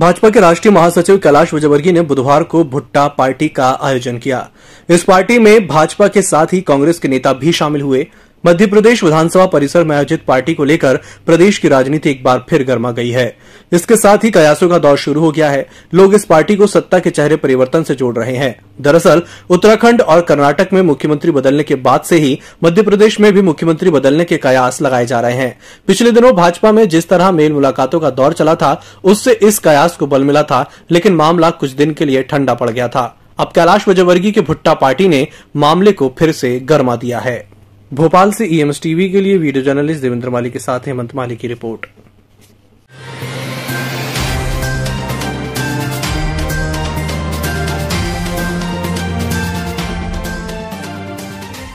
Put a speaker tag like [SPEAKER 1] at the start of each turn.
[SPEAKER 1] भाजपा के राष्ट्रीय महासचिव कैलाश विजयवर्गीय ने बुधवार को भुट्टा पार्टी का आयोजन किया। इस पार्टी में भाजपा के साथ ही कांग्रेस के नेता भी शामिल हुए। मध्य प्रदेश विधानसभा परिसर में आयोजित पार्टी को लेकर प्रदेश की राजनीति एक बार फिर गर्मा गई है। इसके साथ ही कयासों का दौर शुरू हो गया है। लोग इस पार्टी को सत्ता के चेहरे परिवर्तन से जोड़ रहे हैं। दरअसल, उत्तराखंड और कर्नाटक में मुख्यमंत्री बदलने के बाद से ही मध्य प्रदेश में भी मुख्यमंत्री बदलने के कयास लगाए जा रहे हैं। पिछले दिनों भाजपा में जिस तरह मेल मुलाकातों का दौर चला था, उससे इस कयास को बल मिला था, लेकिन मामला कुछ दिन के लिए ठंडा पड़ गया था। अब कैलाश विजयवर्गीय की भुट्टा पार्टी ने मामले को फिर से गर्मा दिया है। भोपाल से ईएमएस टीवी के लिए वीडियो जर्नलिस्ट देवेंद्र माली के साथ हेमंत माली की रिपोर्ट।